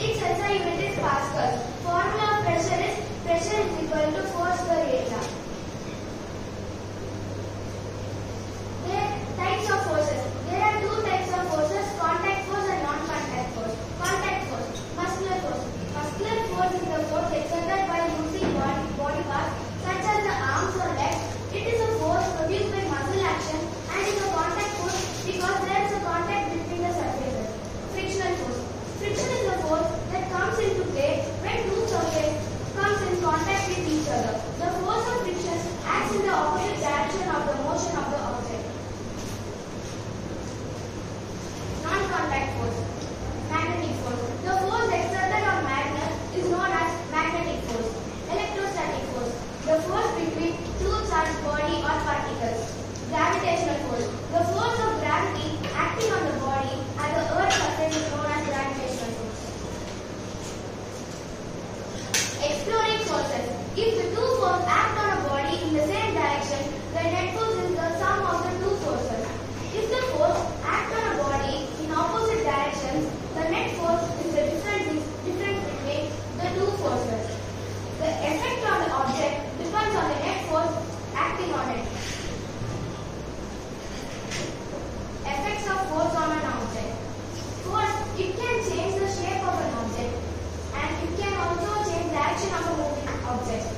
Each sensor unit is Pascal. Formula of pressure is pressure is equal to If object